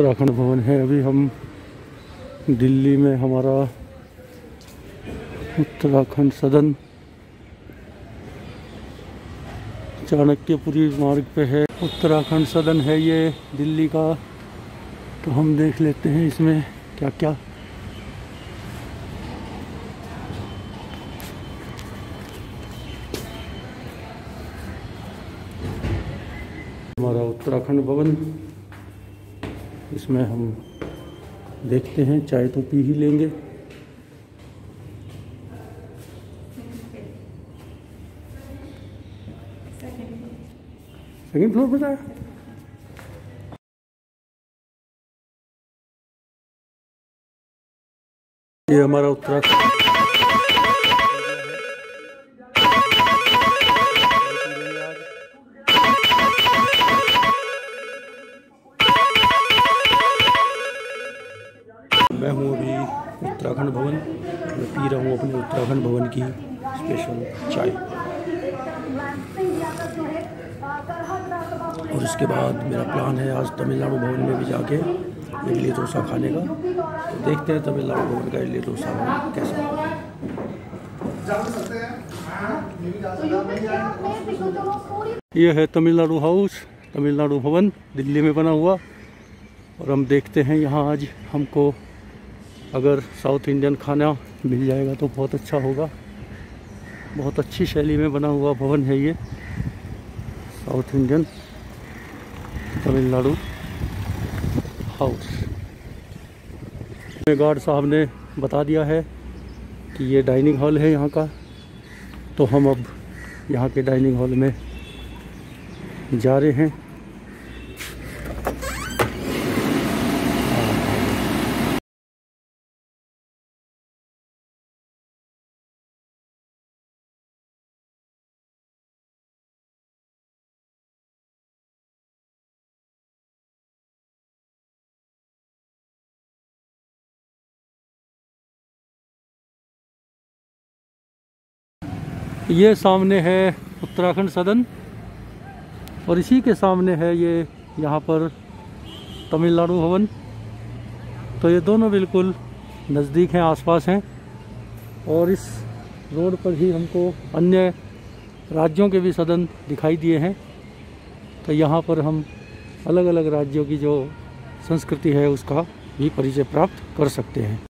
उत्तराखंड भवन है। अभी हम दिल्ली में हमारा उत्तराखंड सदन चाणक्यपुरी मार्ग पे है। उत्तराखंड सदन है ये दिल्ली का। तो हम देख लेते हैं इसमें क्या क्या हमारा उत्तराखंड भवन इसमें हम देखते हैं, चाय तो पी ही लेंगे। सेकंड फ्लोर पे जाए ये हमारा उत्तराखंड। मैं हूँ अभी उत्तराखंड भवन। मैं पी रहा हूँ अपने उत्तराखंड भवन की स्पेशल चाय। और उसके बाद मेरा प्लान है आज तमिलनाडु भवन में भी जाके इडली डोसा खाने का। तो देखते हैं तमिलनाडु भवन का इडली डोसा कैसा ये है तमिलनाडु हाउस तमिलनाडु भवन, दिल्ली में बना हुआ। और हम देखते हैं यहाँ आज हमको अगर साउथ इंडियन खाना मिल जाएगा तो बहुत अच्छा होगा। बहुत अच्छी शैली में बना हुआ भवन है ये, साउथ इंडियन तमिलनाडु हाउस। में गार्ड साहब ने बता दिया है कि ये डाइनिंग हॉल है यहाँ का। तो हम अब यहाँ के डाइनिंग हॉल में जा रहे हैं। ये सामने है उत्तराखंड सदन और इसी के सामने है ये यहाँ पर तमिलनाडु भवन। तो ये दोनों बिल्कुल नज़दीक हैं, आसपास हैं और इस रोड पर ही हमको अन्य राज्यों के भी सदन दिखाई दिए हैं। तो यहाँ पर हम अलग अलग राज्यों की जो संस्कृति है उसका भी परिचय प्राप्त कर सकते हैं।